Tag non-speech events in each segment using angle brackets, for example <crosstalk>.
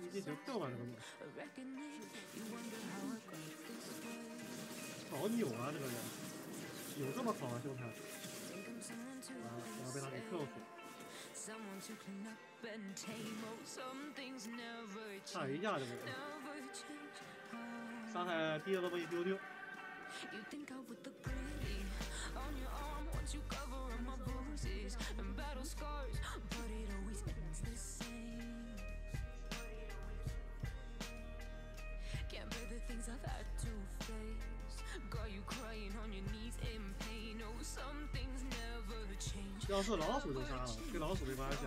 你这就跳吧这个，好牛啊这个人，有这么好啊兄台？啊，我要被他给克死。差一下这个人，伤害低了那么一丢丢。要是老鼠就杀了，跟老鼠没关系。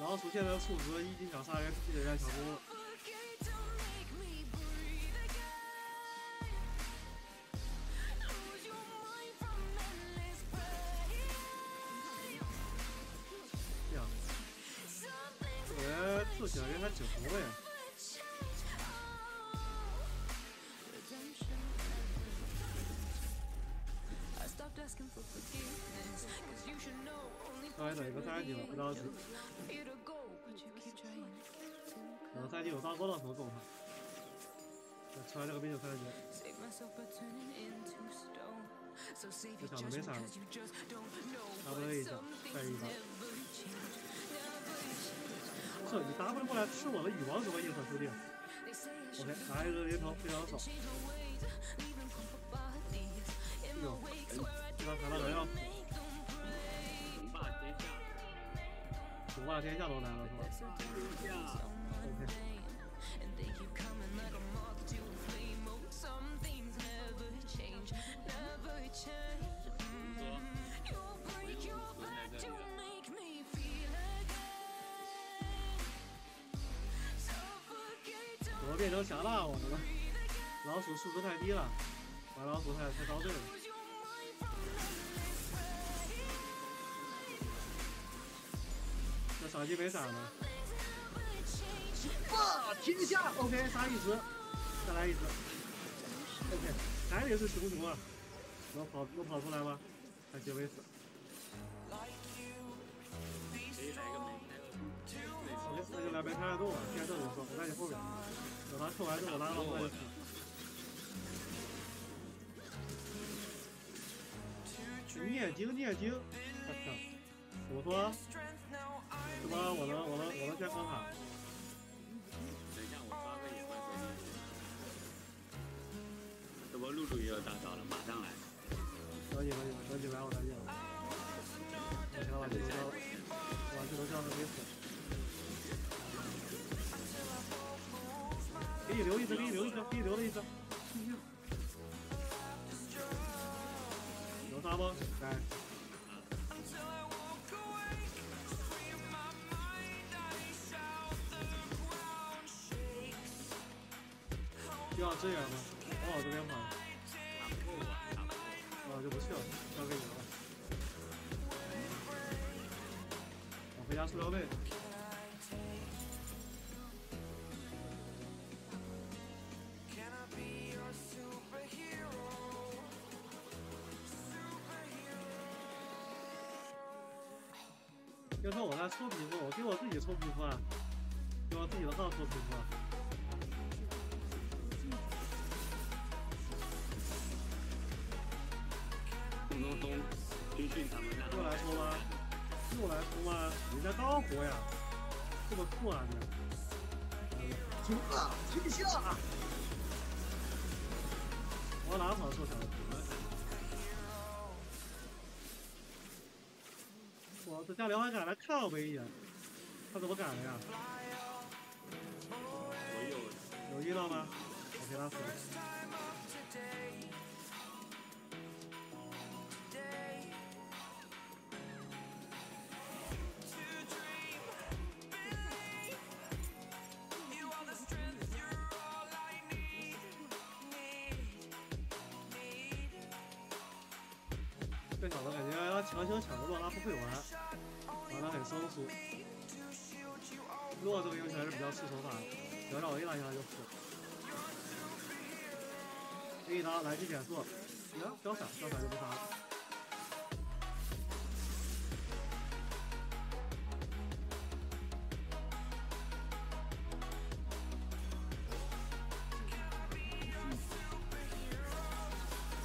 老鼠现在的数值已经想杀人，比人家强多了。这样，这个人刺起来有点紧活了呀。刚才等一个三级了，不着急。等三级有大波浪头揍他。吃完这个兵就三级。这想的没闪了，打不了一下，再一刀。这你 W 过来吃我的羽毛什么意思，兄弟？OK，拿一个连头非常爽。哟，这个看到人要死。独霸天下都来了是吧？天下。OK。我变成强大我了，老鼠数值太低了，把老鼠太太遭罪了。这小鸡没闪了。霸天下，OK，杀一只，再来一只，OK，还得是熊熊啊，能跑能跑出来吗？看结尾死。OK，那就来边开个洞了，先这就说，我在你后面，等他抽完之后，我拉到后面。念经念经，我操！我说，什么？我能我能我能先？等一下，我刷个野怪手机。这波露露也有大招了，马上来。等你等你等你来，我来接了。我先把这头交，把这头交给死。给你留一只，给你留一只，给你留了一只。不？来。要支援吗？往我这边跑。打不过我，打不过我。啊，就不去了，交给你了。我回家塑料被。要说我在抽皮肤，我给我自己抽皮肤啊，给我自己的号抽皮肤又来偷吗？又来偷吗？人家刚活呀，这么酷啊你！停了，停下！往哪跑？受伤了。我这家辽还敢来看我们一眼，他怎么敢的呀？我有遇到吗？我给他死了。被搞的感觉要强行抢,个的洛拉不会玩，玩的很生疏。洛这个英雄还是比较吃手法，只要让我一拉一下就死。A 刀来去减速，飘闪飘闪就不杀了。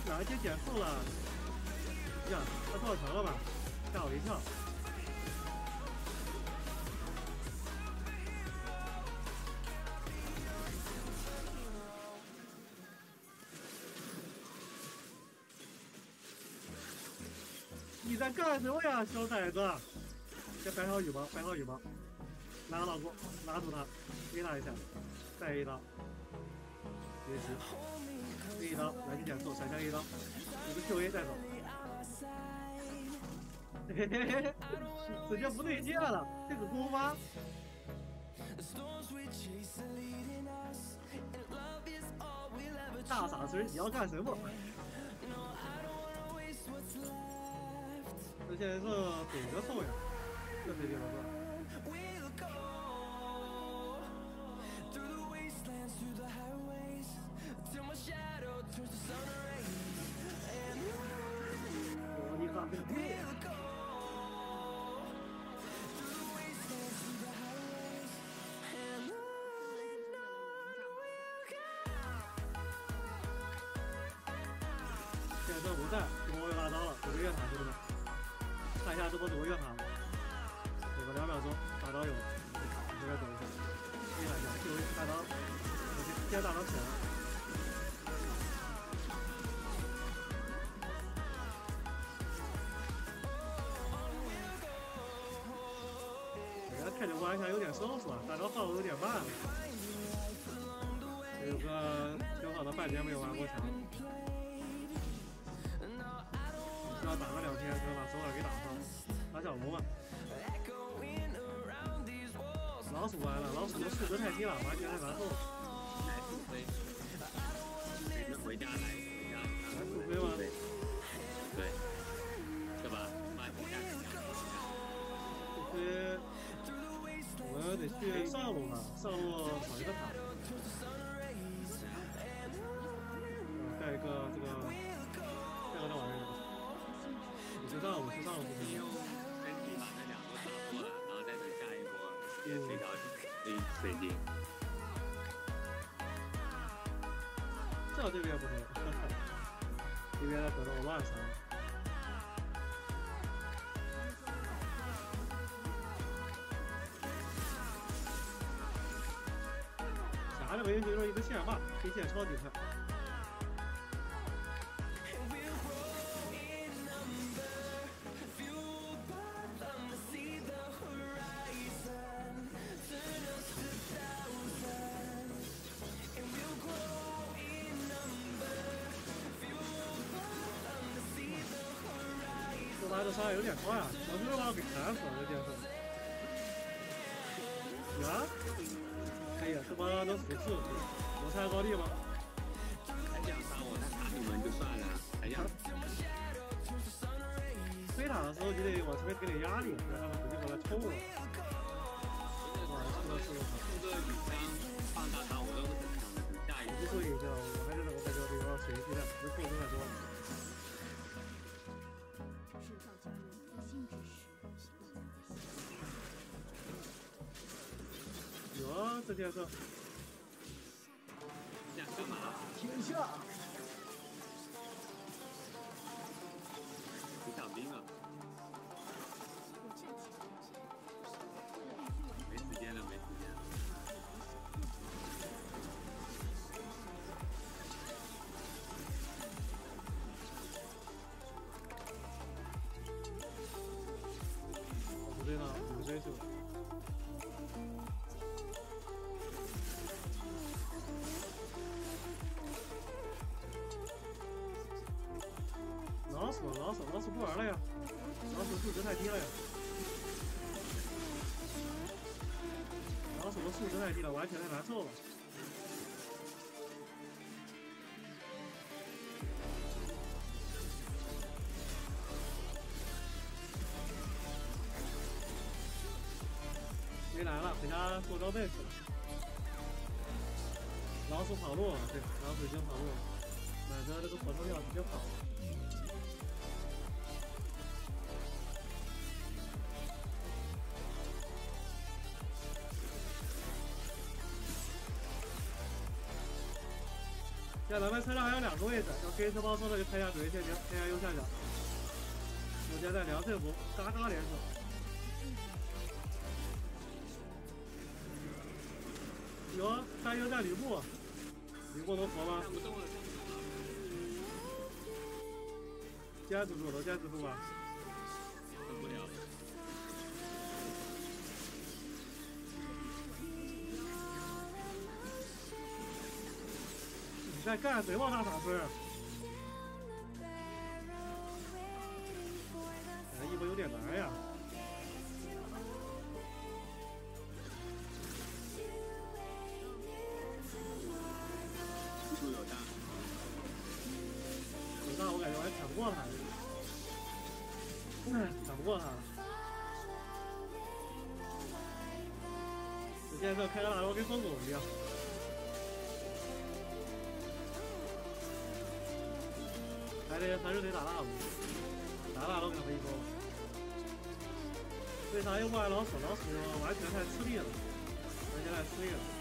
来接减速了。呀，他撞墙了吧？吓我一跳。你在干什么呀，小崽子？先摆好羽毛，摆好羽毛，拿老公，拉住他，推他一下，再一刀，别急，这一刀，来去减速，闪现一刀，你个 Q A 带走。嘿嘿嘿，直接不对劲了，这个锅吗？大傻子，你要干什么？这现在是鬼的送呀，这没地方。现在不在，这波又拉刀了，有个越塔兄弟们，看一下这波怎么越塔了，给个两秒钟，大刀有，这边等一下，厉害一下，就大刀，先先大刀起来了。人家开着玩一下有点生疏啊，大招放的有点慢。有个挺好的半年没有玩过墙，打个两天才能把首尔给打上。打小龙啊！老鼠完了，老鼠的数值太低了，完全是难受。来速飞，每次回家来。回家来。速飞吗？对，对，是吧？慢一下，速飞，我们得去上路了，上路找一个塔。嗯，带一个五十上，五十上，五十上。先去把那两波打过了，然后再等下一波也这条这水晶。这这边不行，这边可能我乱杀了。啥的维修说一个线霸，黑线超级快。这他的伤害有点高啊，我这个把我给砍死了，这件事。呀，可以，这帮能辅助，我猜高地吗？还想杀我，他打你们就算了，还想推塔的时候就得往这边给点压力，让他们直接过来冲我。哇，这个是这个雨枪放大招，我都是很强的，等下一不受影响，我还是我感觉比较随机的，这控制太多了。有这件事，想干嘛？天下。你小兵啊！没时间了，没时间了。我不对老鼠，老鼠，不玩了呀！老鼠数值太低了呀！老鼠的数值太低了，玩起来太难受了。没来了，回家做装备去了。老鼠跑路了，对，老鼠已经跑路了，买的这个火车票直接跑了。在咱们车上还有两个位置，要跟车包说的就看一下左下角，看一下右下角。我现在梁顺福，嘎嘎连胜。有，担忧在吕布，吕布能活吗？坚持住，能坚持住吗？在干谁？往大傻孙？哎，一波有点难呀。速度有大，有大我感觉我还抢不过他，嗯，<clears throat> 抢不过他。我现在开个大招跟疯狗一样。还是得打大龙，打大龙给他一波。为啥又不玩老鼠？老鼠完全太吃力了，完全太吃力了。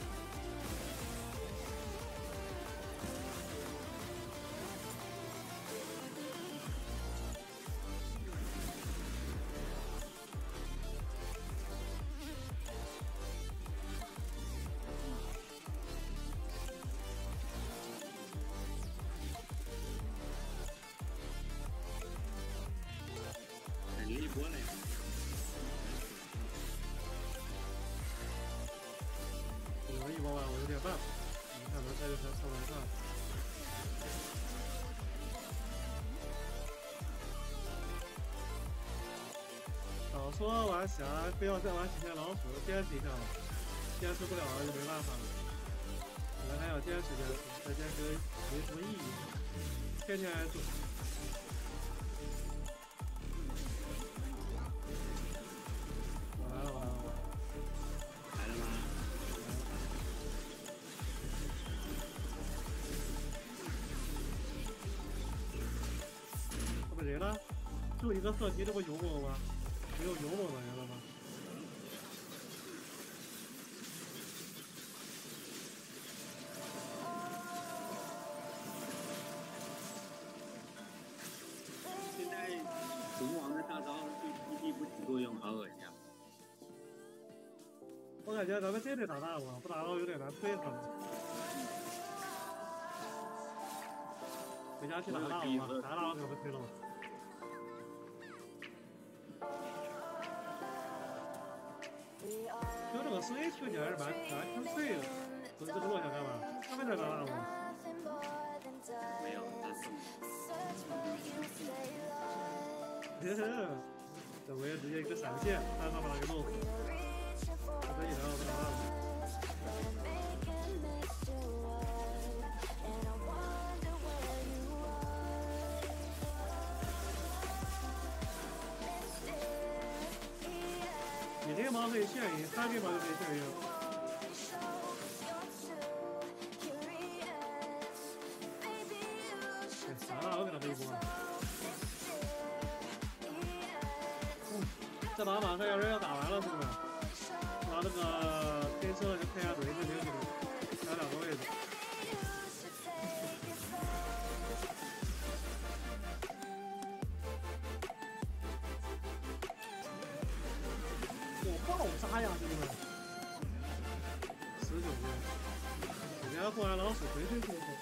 说玩侠，非要再玩几天老鼠，坚持一下吧。坚持不了了就没办法了。我们还要坚持坚持，再坚持没什么意义。天天挨揍。我来了，我来了，我来了。来了。吗？他们人呢？就一个色题，这不勇猛吗？没有勇猛的人了吗？现在龙王的大招对 TP 不起作用，好恶心啊！我感觉咱们真得打大王，不打到有点难推他们。回家去打大王吧，打大王可不推了吗？就这个声音听起来是蛮蛮清脆的，这这个落想干嘛？他们在打大王。没有，难受。<laughs> <laughs> 这回直接一个闪现，看他把他给弄死。你这个毛可以眩晕，三个毛十九个，人家过来老鼠回回回回。